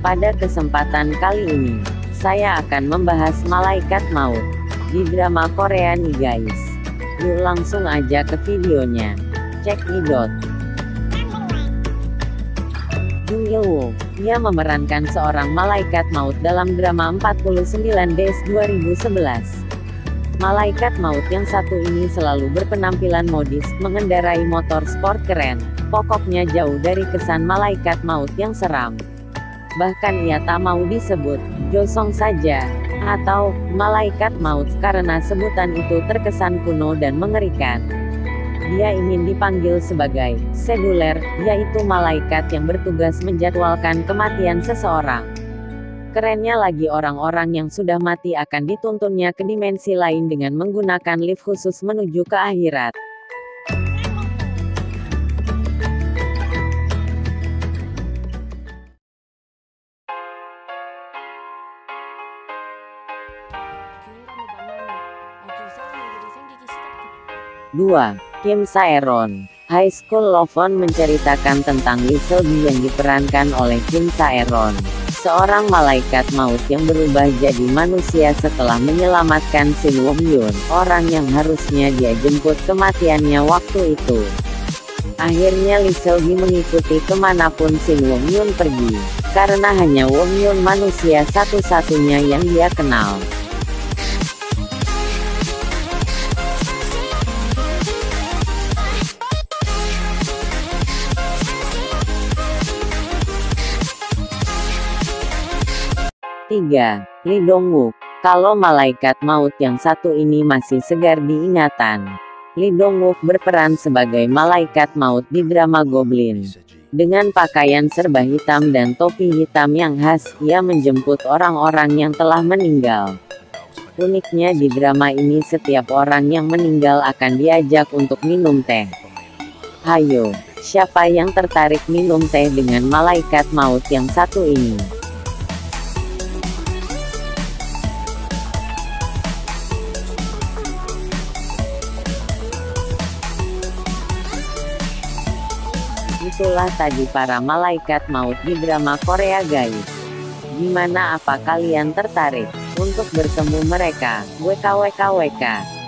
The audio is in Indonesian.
Pada kesempatan kali ini, saya akan membahas Malaikat Maut di drama Korea nih guys. Yuk langsung aja ke videonya. Cek idot. Jung Il Woo, ia memerankan seorang malaikat maut dalam drama 49 Days 2011. Malaikat maut yang satu ini selalu berpenampilan modis, mengendarai motor sport keren. Pokoknya jauh dari kesan malaikat maut yang seram. Bahkan ia tak mau disebut Josong saja, atau malaikat maut karena sebutan itu terkesan kuno dan mengerikan. Dia ingin dipanggil sebagai seduler, yaitu malaikat yang bertugas menjadwalkan kematian seseorang. Kerennya lagi orang-orang yang sudah mati akan dituntunnya ke dimensi lain dengan menggunakan lift khusus menuju ke akhirat. 2. Kim Saeron High School Lovon menceritakan tentang Lee yang diperankan oleh Kim Saeron. Seorang malaikat maut yang berubah jadi manusia setelah menyelamatkan Shin Won Yun, orang yang harusnya dia jemput kematiannya waktu itu. Akhirnya Lee Seogi mengikuti ke mana pun Shin Won Yun pergi, karena hanya Won Yun manusia satu-satunya yang dia kenal. Tiga, Lee Dong Wook. Kalau malaikat maut yang satu ini masih segar diingatan. Lee Dong Wook berperan sebagai malaikat maut di drama Goblin. Dengan pakaian serba hitam dan topi hitam yang khas, ia menjemput orang-orang yang telah meninggal. Uniknya di drama ini setiap orang yang meninggal akan diajak untuk minum teh. Hayo, siapa yang tertarik minum teh dengan malaikat maut yang satu ini? Itulah tadi para malaikat maut di drama Korea guys. Gimana apa kalian tertarik untuk bertemu mereka? WKWKWK.